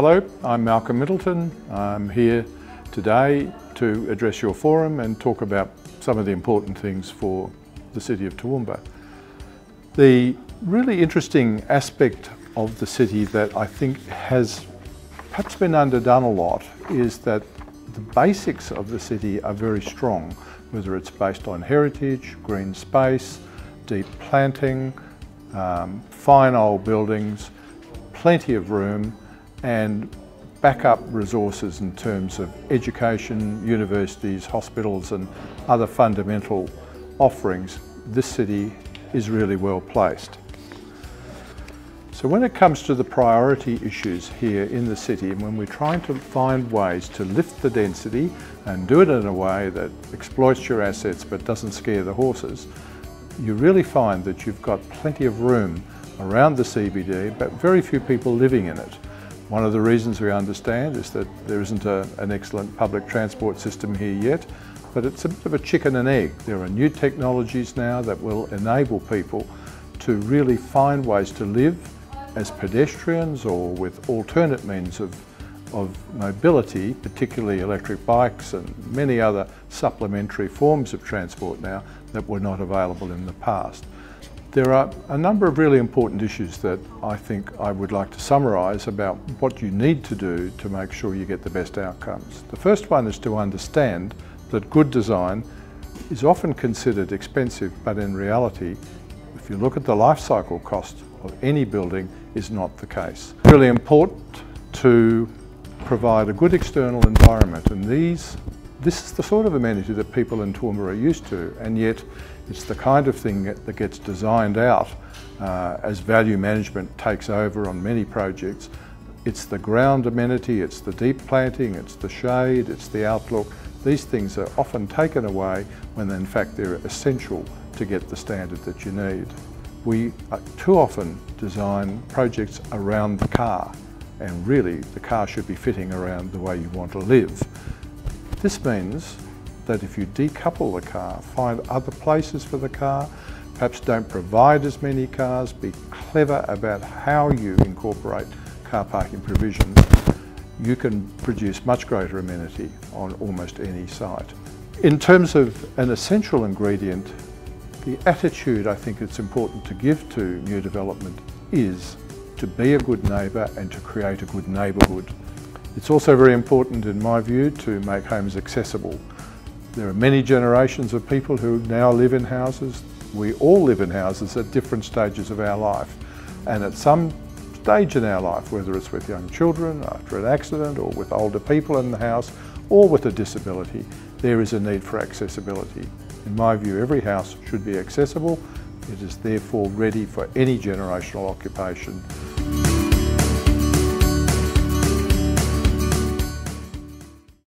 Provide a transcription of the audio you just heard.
Hello, I'm Malcolm Middleton. I'm here today to address your forum and talk about some of the important things for the City of Toowoomba. The really interesting aspect of the city that I think has perhaps been underdone a lot is that the basics of the city are very strong, whether it's based on heritage, green space, deep planting, um, fine old buildings, plenty of room and backup resources in terms of education, universities, hospitals and other fundamental offerings, this city is really well placed. So when it comes to the priority issues here in the city and when we're trying to find ways to lift the density and do it in a way that exploits your assets but doesn't scare the horses, you really find that you've got plenty of room around the CBD but very few people living in it. One of the reasons we understand is that there isn't a, an excellent public transport system here yet, but it's a bit of a chicken and egg. There are new technologies now that will enable people to really find ways to live as pedestrians or with alternate means of, of mobility, particularly electric bikes and many other supplementary forms of transport now that were not available in the past. There are a number of really important issues that I think I would like to summarise about what you need to do to make sure you get the best outcomes. The first one is to understand that good design is often considered expensive, but in reality, if you look at the life cycle cost of any building, is not the case. It's Really important to provide a good external environment, and these this is the sort of amenity that people in Toowoomba are used to, and yet it's the kind of thing that gets designed out uh, as value management takes over on many projects. It's the ground amenity, it's the deep planting, it's the shade, it's the outlook. These things are often taken away when in fact they're essential to get the standard that you need. We uh, too often design projects around the car and really the car should be fitting around the way you want to live. This means that if you decouple the car, find other places for the car, perhaps don't provide as many cars, be clever about how you incorporate car parking provisions, you can produce much greater amenity on almost any site. In terms of an essential ingredient, the attitude I think it's important to give to new development is to be a good neighbour and to create a good neighbourhood. It's also very important, in my view, to make homes accessible. There are many generations of people who now live in houses. We all live in houses at different stages of our life. And at some stage in our life, whether it's with young children, after an accident, or with older people in the house, or with a disability, there is a need for accessibility. In my view, every house should be accessible. It is therefore ready for any generational occupation